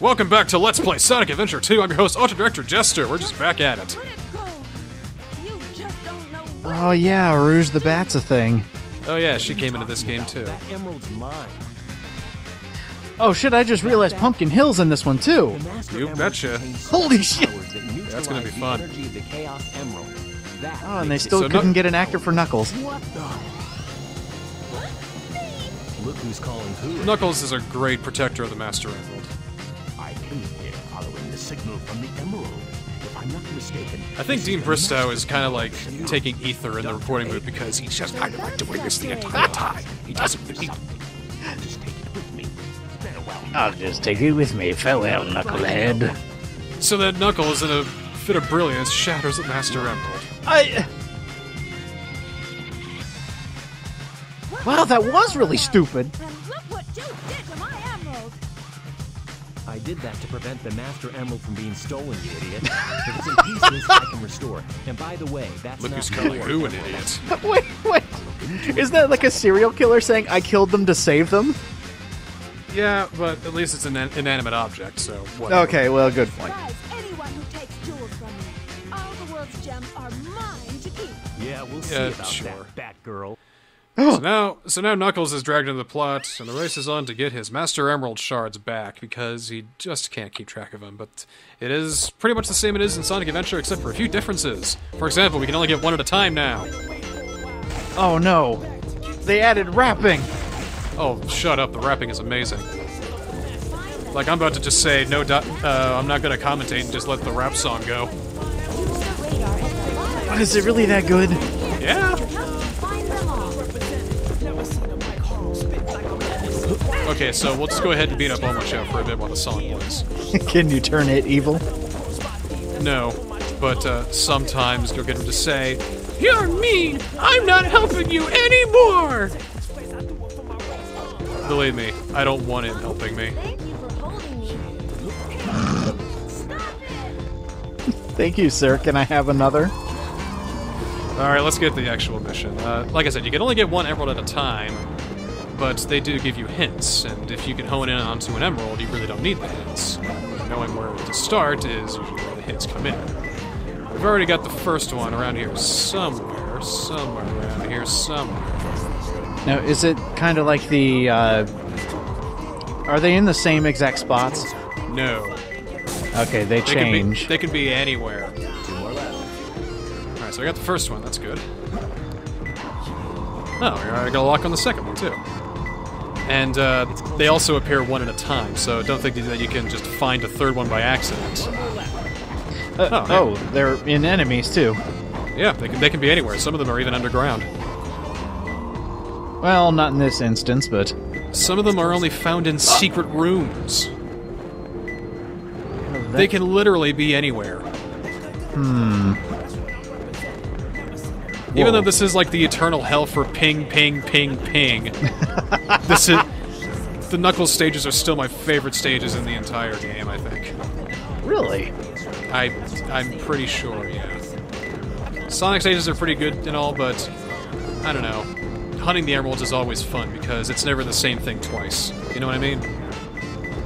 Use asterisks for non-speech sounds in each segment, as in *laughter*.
Welcome back to Let's Play Sonic Adventure 2. I'm your host, Ultra Director Jester. We're just back at it. Oh yeah, Rouge the Bat's a thing. Oh yeah, she came into this game too. That emerald's mine. Oh shit, I just realized Pumpkin Hill's in this one too. You betcha. Holy shit. powers that that's gonna be fun. energy of the Chaos Emerald. That Oh, and they still So couldn't no- get an actor for Knuckles. What the? Look who's calling who. Knuckles is a great protector of the Master Emerald. I here following the signal from the Emerald. If I'm not mistaken, I think Dean the Bristow is kind of like taking ether in the recording booth because he's just kind of like doing this the entire time. He doesn't. He, Just take it with me. Farewell. I'll just take it with me. Farewell, Knucklehead. so that Knuckles, in a fit of brilliance, shatters the Master Emerald. I. Wow, that was really stupid. I did that to prevent the Master Emerald from being stolen, you idiot. if it's in pieces, I can restore it. And by the way, that's Look not who's calling your who an emerald. idiot. *laughs* wait, wait. Is that like a serial killer saying I killed them to save them? Yeah, but at least it's an inanimate object, so whatever. Okay, well, good point. Guys, anyone who takes jewels from me, all the world's gems are mine to keep. Yeah, we'll see Yeah, about sure. that, Batgirl. So now, so now Knuckles is dragged into the plot, and the race is on to get his Master Emerald shards back because he just can't keep track of them. But it is pretty much the same it is in Sonic Adventure, except for a few differences. For example, we can only get one at a time now. Oh no. They added rapping. Oh, shut up! The rapping is amazing. Like I'm about to just say, no, do- uh, I'm not going to commentate and just let the rap song go. But is it really that good? Yeah. Okay, so we'll just go ahead and beat up Omochao for a bit while the song plays. *laughs* Can you turn it evil? No, but uh, sometimes you'll get him to say, You're mean! I'm not helping you anymore! Believe me, I don't want him helping me. Thank you for holding me. Thank you, sir. Can I have another? Alright, let's get the actual mission. Uh, like I said, you can only get one emerald at a time, but they do give you hints, and if you can hone in onto an emerald, you really don't need the hints. Knowing where to start is usually where the hints come in. We've already got the first one around here somewhere, somewhere around here, somewhere. Now, is it kind of like the? Uh, are they in the same exact spots? No. Okay, they They can be, change. they can be anywhere. Alright, so I got the first one, that's good. Oh, I got a lock on the second one, too. And uh, they also appear one at a time, so don't think that you can just find a third one by accident. Uh, oh, oh, they're in enemies too. Yeah, they can, they can be anywhere. Some of them are even underground. Well, not in this instance, but Some of them are only found in secret rooms. They can literally be anywhere. Hmm. Even though this is like the eternal hell for ping, ping, ping, ping, *laughs* this is the Knuckles stages are still my favorite stages in the entire game. I think. really. I I'm pretty sure. Yeah. Sonic stages are pretty good and all, but I don't know. Hunting the emeralds is always fun because it's never the same thing twice. You know what I mean?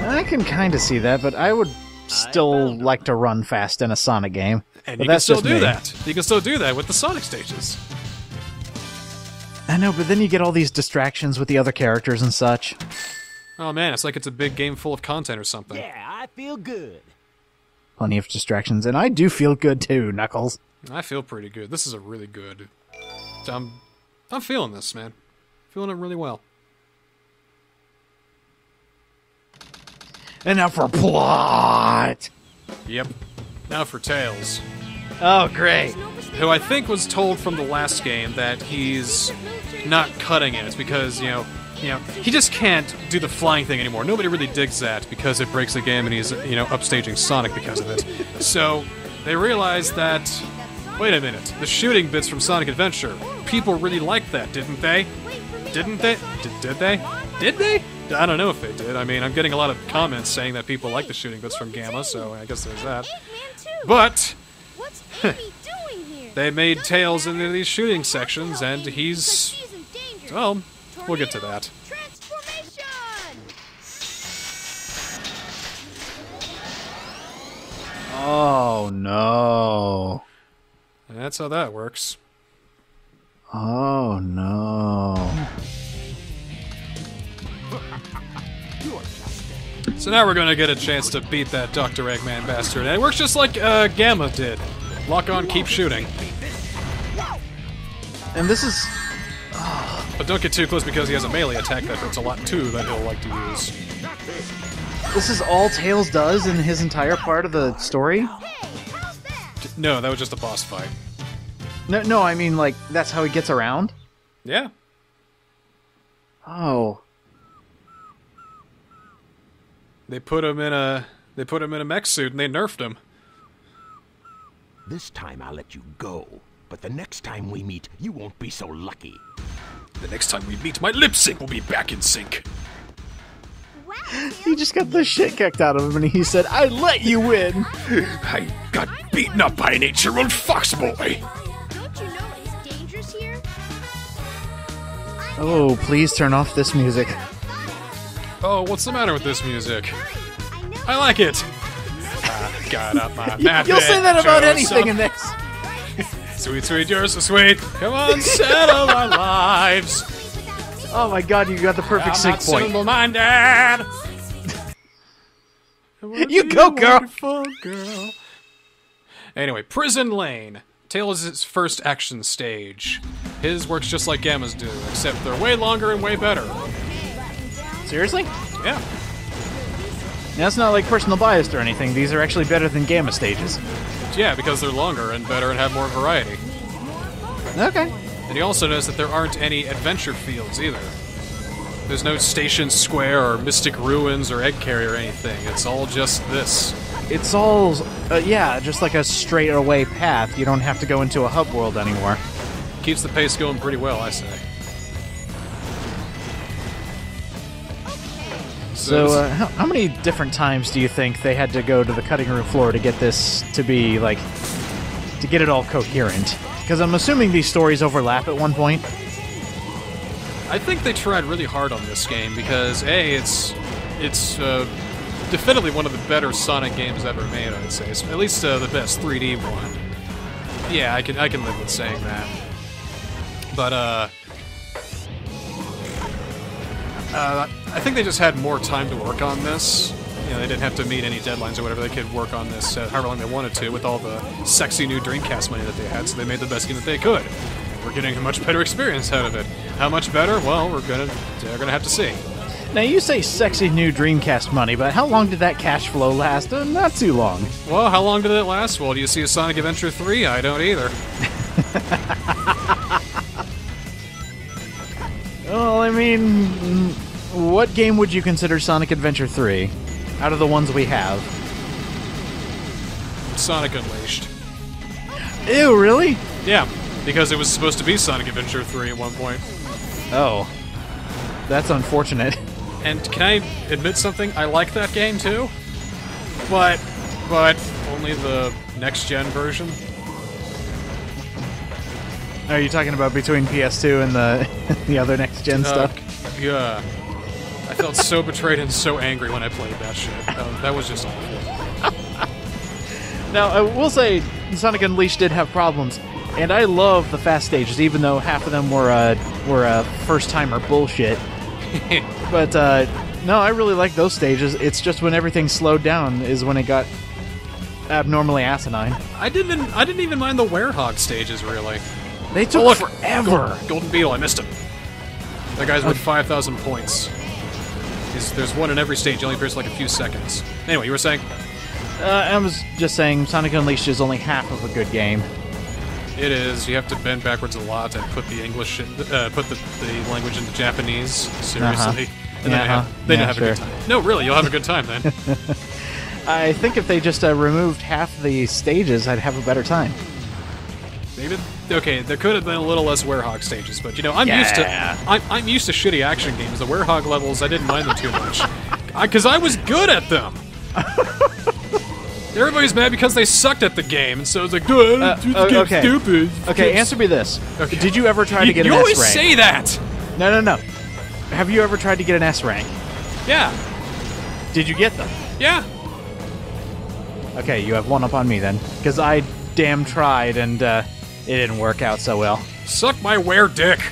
I can kind of see that, but I would still like to run fast in a Sonic game. And But you can that's still do me. that. You can still do that with the Sonic stages. I know, but then you get all these distractions with the other characters and such. Oh man, it's like it's a big game full of content or something. Yeah, I feel good. Plenty of distractions, and I do feel good too, Knuckles. I feel pretty good. This is a really good. I'm, I'm feeling this, man. Feeling it really well. And now for plot. Yep. Now for Tails, Oh, great. who I think was told from the last game that he's not cutting it it's because you know, you know, he just can't do the flying thing anymore. Nobody really digs that because it breaks the game, and he's you know upstaging Sonic because of it. So they realized that. Wait a minute, the shooting bits from Sonic Adventure. People really liked that, didn't they? Didn't they? Did, did they? Did they? I don't know if they did. I mean, I'm getting a lot of comments saying that people like the shooting bits from Gamma, so I guess there's that. But What's *laughs* Amy doing here? they made Tails into these shooting sections, and he's. she's. Well, we'll get to that. Transformation! Oh no. That's how that works. Oh no. So now we're gonna get a chance to beat that Dr. Eggman bastard. And it works just like uh, Gamma did. Lock on, keep shooting. And this is But don't get too close because he has a melee attack that hurts a lot too that he'll like to use. this is all Tails does in his entire part of the story? No, that was just a boss fight. No no, I mean like that's how he gets around? Yeah. Oh. They put him in a they put him in a mech suit and they nerfed him. This time I'll let you go. But the next time we meet, you won't be so lucky. The next time we meet, my lip sync will be back in sync. *laughs* He just got the shit kicked out of him and he said, I let you win! *laughs* I got beaten up by an eight-year-old fox boy. Don't you know it's dangerous here? Oh, please turn off this music. Oh, what's the matter with this music? I like it. I ah, got up my *laughs* You'll say that about anything in this. *laughs* Sweet, sweet, you're so sweet. Come on, settle our *laughs* lives. Oh my god, you got the perfect I'm sync point. simple-minded. You go, girl. Girl. Anyway, Prison Lane. Tails' first action stage. His works just like Gamma's do, except they're way longer and way better. Seriously? Yeah. That's not like personal bias or anything. These are actually better than Gamma stages. Yeah, because they're longer and better and have more variety. Okay. And you also notice that there aren't any adventure fields either. There's no Station Square or Mystic Ruins or Egg Carrier or anything. It's all just this. It's all, uh, yeah, just like a straight away path. You don't have to go into a hub world anymore. Keeps the pace going pretty well, I say. So, uh, how, how many different times do you think they had to go to the cutting room floor to get this to be, like, to get it all coherent? Because I'm assuming these stories overlap at one point. I think they tried really hard on this game because a it's it's uh, definitively one of the better Sonic games ever made. I'd say, It's at least uh, the best 3D one. Yeah, I can I can live with saying that. But uh, uh, I think they just had more time to work on this. You know, they didn't have to meet any deadlines or whatever. They could work on this uh, however long they wanted to with all the sexy new Dreamcast money that they had. So they made the best game that they could. We're getting a much better experience out of it. How much better? Well, we're gonna they're gonna have to see. Now, you say sexy new Dreamcast money, but how long did that cash flow last? Uh, not too long. Well, how long did it last? Well, do you see a Sonic Adventure 3? I don't either. *laughs* mean, what game would you consider Sonic Adventure 3 out of the ones we have? Sonic Unleashed. Ew, really? Yeah, because it was supposed to be Sonic Adventure 3 at one point. Oh. That's unfortunate. And can I admit something? I like that game too. But but only the next gen version. Are you talking about between PS2 and the *laughs* the other next gen Uh, stuff? yeah. I felt so betrayed and so angry when I played that shit. Uh, that was just awful. *laughs* Now, I will say Sonic Unleashed did have problems, and I love the fast stages, even though half of them were uh, were uh, first timer bullshit. *laughs* but uh, no, I really like those stages. It's just when everything slowed down is when it got abnormally asinine. I didn't I didn't even mind the Werehog stages really. They took Oh, look, forever. Golden, Golden Beetle, I missed him. That guy's worth 5,000 points. He's, there's one in every stage, he only appears for like a few seconds. Anyway, you were saying? Uh, I was just saying, Sonic Unleashed is only half of a good game. It is. You have to bend backwards a lot and put the English, uh, put the, the language into Japanese. Seriously. Uh-huh. And then, Uh-huh. have, then Yeah, have a good time. No, really, you'll have a good time then. *laughs* I think if they just uh, removed half the stages, I'd have a better time. Maybe okay. There could have been a little less Werehog stages, but you know, I'm used to I'm, I'm used to shitty action games. The Werehog levels, I didn't mind them too much, because I, was good at them. *laughs* Everybody's mad because they sucked at the game, and so it's like, "Duh, Uh, the o- game's okay. stupid. Okay, It's- answer me this. Okay. Did you ever try You, to get you an S rank? You always say that. No, no, no. Have you ever tried to get an S rank? Yeah, Did you get them? yeah. Okay, you have one up on me then, because I damn tried and uh, it didn't work out so well. Suck my were dick. *laughs*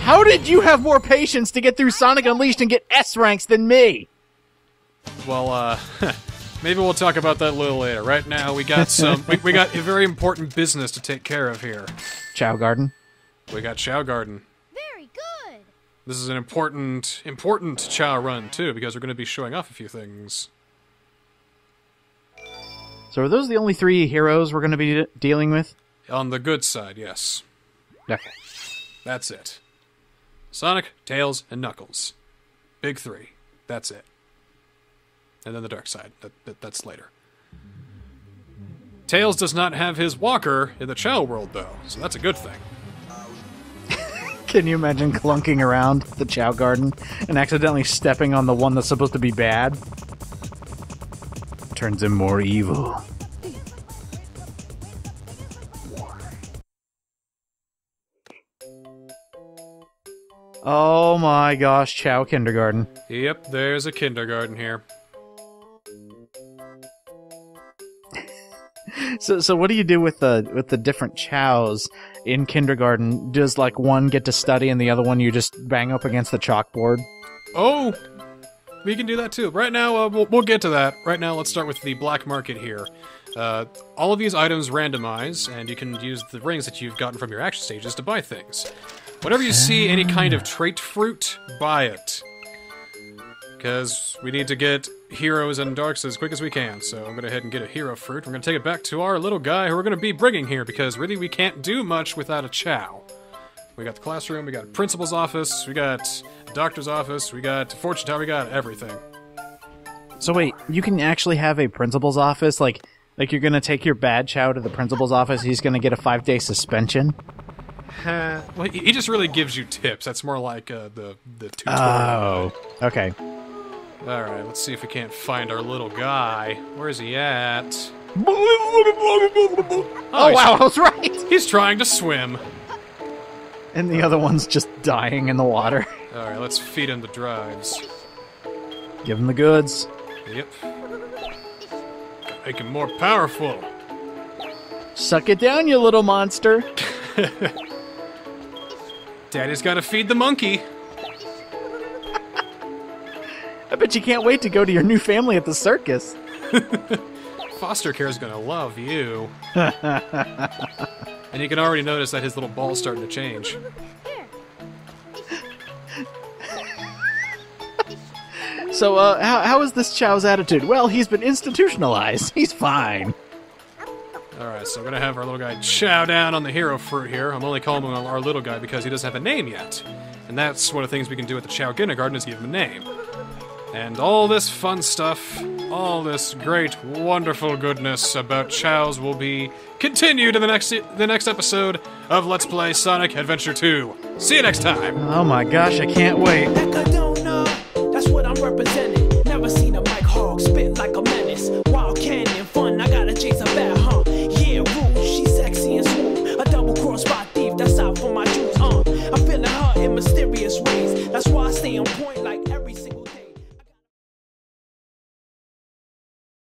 How did you have more patience to get through Sonic Unleashed and get S ranks than me? Well, uh, *laughs* maybe we'll talk about that a little later. Right now, we got some. we, we got a very important business to take care of here. Chao Garden. We got Chao Garden. Very good. This is an important, important Chao run too, because we're going to be showing off a few things. So are those the only three heroes we're going to be de- dealing with? On the good side, yes. Okay. That's it. Sonic, Tails, and Knuckles. Big three. That's it. And then the dark side. That, that, that's later. Tails does not have his walker in the Chao world, though, so that's a good thing. *laughs* Can you imagine clunking around the Chao Garden and accidentally stepping on the one that's supposed to be bad? Turns him more evil. Oh my gosh, Chao Kindergarten. Yep, there's a kindergarten here. *laughs* So, so what do you do with the with the different chaos in kindergarten? Does like one get to study and the other one you just bang up against the chalkboard? Oh, we can do that too. Right now, uh, we'll, we'll get to that. Right now, let's start with the black market here. Uh, all of these items randomize, and you can use the rings that you've gotten from your action stages to buy things. Whenever you see any kind of trait fruit, buy it. Because we need to get heroes and darks as quick as we can. So I'm going to head and get a hero fruit. We're going to take it back to our little guy who we're going to be bringing here, because really we can't do much without a chao. We got the classroom, we got a principal's office, we got a doctor's office, we got fortune tower, we got everything. So wait, you can actually have a principal's office, like like you're gonna take your bad chao to the principal's office. He's gonna get a five day suspension. Uh, well, he just really gives you tips. That's more like uh, the the tutorial. Oh, okay. All right, let's see if we can't find our little guy. Where's he at? *laughs* Oh, he's- wow, I was right. He's trying to swim. And the other one's just dying in the water. *laughs* All right, let's feed him the drives. Give him the goods. Yep. Make him more powerful. Suck it down, you little monster. *laughs* Daddy's got to feed the monkey. I bet you can't wait to go to your new family at the circus. *laughs* Foster care is gonna love you. And you can already notice that his little ball's starting to change. So, uh, how, how is this Chao's attitude? Well, he's been institutionalized. He's fine. Alright, so we're gonna have our little guy chow down on the hero fruit here. I'm only calling him our little guy because he doesn't have a name yet. And that's one of the things we can do at the Chao Kindergarten is give him a name. And all this fun stuff, all this great, wonderful goodness about Chaos will be continued in the next the next episode of Let's Play Sonic Adventure 2. See you next time! Oh my gosh, I can't wait.